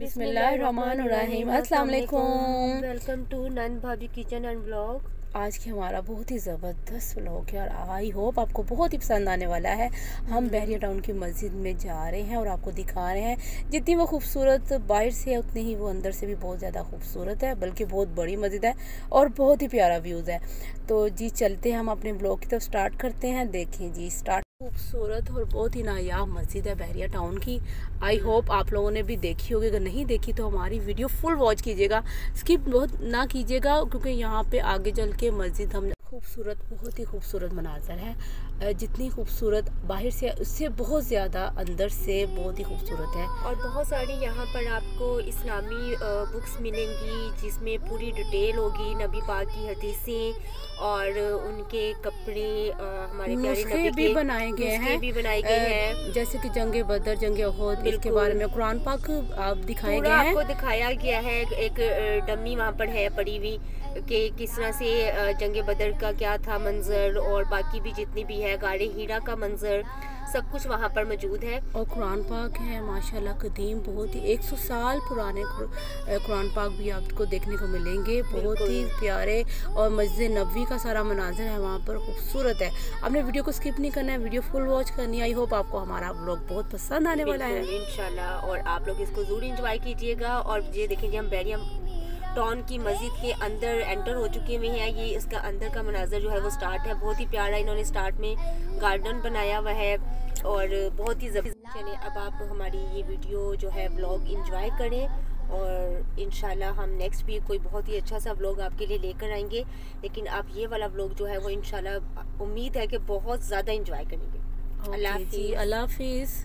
بسم اللہ الرحمن الرحیم السلام علیکم۔ welcome to نند بھابی kitchen and vlog آج کے ہمارا بہت ہی زبردست vlog ہے اور I hope آپ کو بہت ہی پسند آنے والا ہے۔ ہم بحریہ ٹاؤن کی مسجد میں جا رہے ہیں اور آپ کو دکھا رہے ہیں۔ جتنی وہ خوبصورت باہر سے ہے اتنی ہی وہ اندر سے بھی بہت زیادہ خوبصورت ہے بلکہ بہت بڑی مسجد ہے اور بہت ہی پیارا views ہے۔ تو جی چلتے ہیں ہم اپنے vlog کی طرف start کرتے ہیں۔ دیکھیں جی start خوبصورت اور بہت ہی نایاب مسجد ہے بحریہ ٹاؤن کی۔ I hope آپ لوگوں نے بھی دیکھی ہوگی۔ اگر نہیں دیکھی تو ہماری video full watch کیجیے گا۔ skip بہت نہ کیجیے گا، کیونکہ یہاں پہ آگے چل کے مسجد ہم خوبصورت بہت ہی خوبصورت مناظر ہے جتنی خوبصورت باہر سے اس سے بہت زیادہ اندر سے بہت ہی خوبصورت ہے۔ اور بہت ساری یہاں پر آپ کو اسلامی books ملیں گی جس میں پوری detail ہوگی۔ نبی پاک کی حدیثیں اور ان کے کپڑے ہمارے بھی بنائے گئے ہیں۔ بھی بنائے گئے ہیں۔ جیسے کہ جنگ بدر جنگ احد اس کے بارے میں قرآن پاک آپ دکھائے گئے ہیں۔ آپ کو دکھایا گیا ہے۔ ایک dummy وہاں پر ہے پڑی ہوئی کہ کس طرح سے جنگ بدر کا کیا تھا منظر اور باقی بھی جتنی بھی ہے غار حرا کا منظر سب کچھ وہاں پر موجود ہے۔ اور قرآن پاک ہے ماشاءاللہ قدیم بہت ہی ایک سو سال پرانے قرآن پاک بھی آپ کو دیکھنے کو ملیں گے۔ بہت ہی پیارے اور مسجد نبوی کا سارا مناظر ہے وہاں پر خوبصورت ہے۔ آپ نے ویڈیو کو skip نہیں کرنا ہے video full watch کرنی ہے۔ I hope آپ کو ہمارا vlog بہت پسند آنے والا ہے۔ انشاءاللہ۔ اور آپ لوگ اس کو ضرور enjoy کیجیے گا۔ اور یہ دیکھیں گے ہم بحریہ ٹاؤن کی مسجد کے اندر enter ہو چکے ہوئے ہیں۔ یہ اس کا اندر کا مناظر جو ہے وہ start ہے۔ بہت ہی پیارا انہوں نے start میں garden بنایا ہوا ہے اور بہت ہی زبردست چلے۔ اب آپ ہماری یہ ویڈیو جو ہے vlog enjoy کریں اور انشاءاللہ ہم next بھی کوئی بہت ہی اچھا سا vlog آپ کے لیے لے کر آئیں گے۔ لیکن آپ یہ والا بلاگ جو ہے وہ انشاءاللہ امید ہے کہ بہت زیادہ انجوائے کریں گے۔ اللہ جی، حافظ۔ اللہ حافظ۔